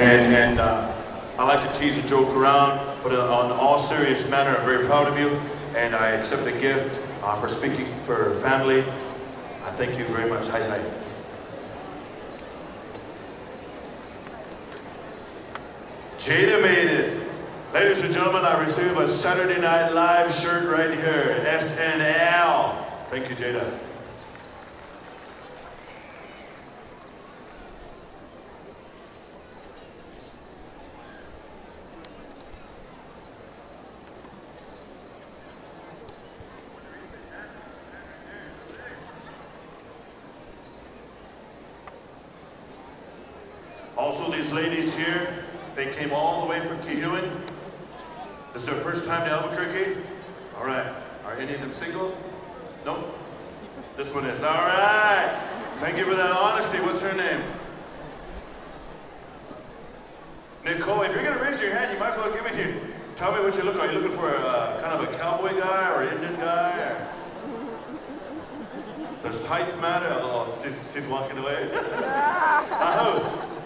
And, and uh, I like to tease and joke around, but on all serious manner, I'm very proud of you, and I accept the gift uh, for speaking for family. I thank you very much. Hi, hi. Jada made it. Ladies and gentlemen, I receive a Saturday Night Live shirt right here, SNL. Thank you, Jada. Also, these ladies here, they came all the way from Kihuen. This is their first time to Albuquerque? All right. Are any of them single? Nope. This one is. All right. Thank you for that honesty. What's her name? Nicole, if you're going to raise your hand, you might as well give me here. Tell me what you look like. Are you looking for a kind of a cowboy guy or Indian guy? Or... Does height matter? Oh, she's, she's walking away. uh -huh.